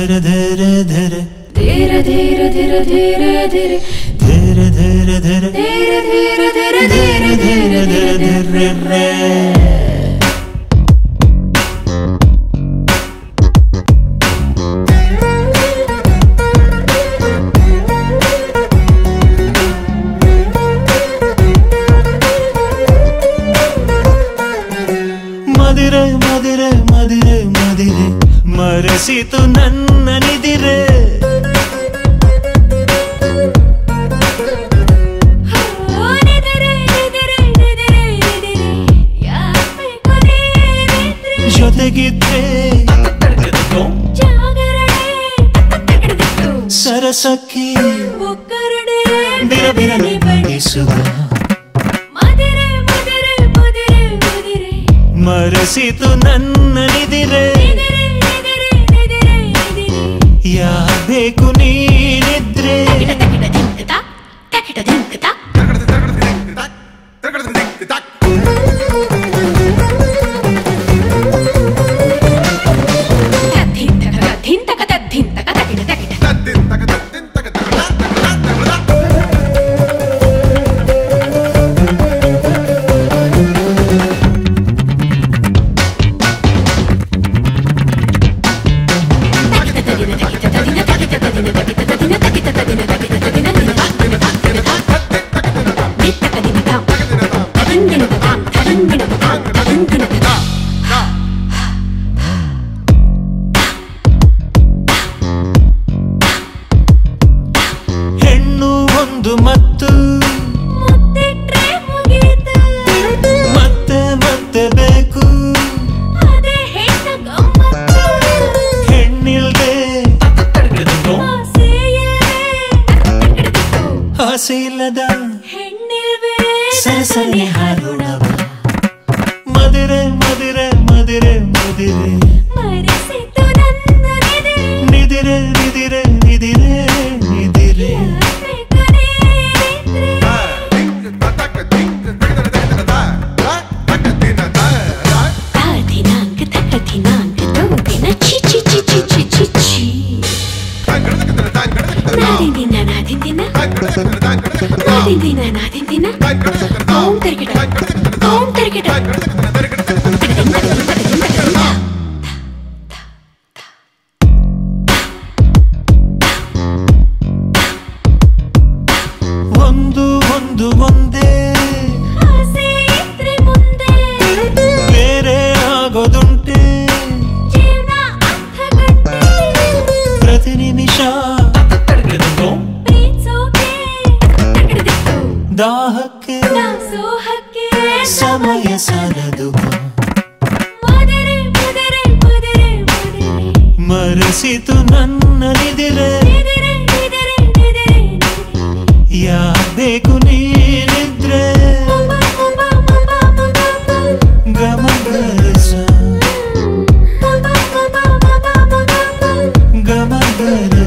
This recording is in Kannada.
धीरे धीरे धीरे धीरे धीरे धीरे धीरे धीरे धीरे धीरे धीरे धीरे धीरे धीरे धीरे धीरे धीरे धीरे धीरे ಮದಿರೆ ಮದಿರೆ ಮದಿರೆ ಮರೆಸಿತು ನನ್ನ ಜೊತೆಗಿದ್ದೆ ಸರಸಕ್ಕೆ ಬಿರಬಿರನೆ ಬಯಸುವ ಮರೆಸಿತು ನನ್ನ ನಿದಿರೆ. ಯಾಬೇಕು ನೀನಿದ್ರೆ. ಹೆಣ್ಣು ಒಂದು ಮತ್ತು. ಮತ್ತೆ ಮತ್ತೆ ಬೇಕು. ಹೆಣ್ಣಿಲ್ದೆ ಆಸೆ ಇಲ್ಲದ ಸರಸನೆ Madire Madire Madire Madire నిదిరే నిదిరే నిదిరే నిదిరే Kaun terkita, kaun terkita, kaun terkita. ದಾಹಕ್ಕೆ ಸೋಹಕ್ಕೆ ಸಮಯ ಸರದು ಮರೆಸಿತು ನನ್ನಲಿದಿರೆ ಯಾಬೇಕು ನೀನಿದ್ರೆ ಗಮಗರಸ ಗಮಗರ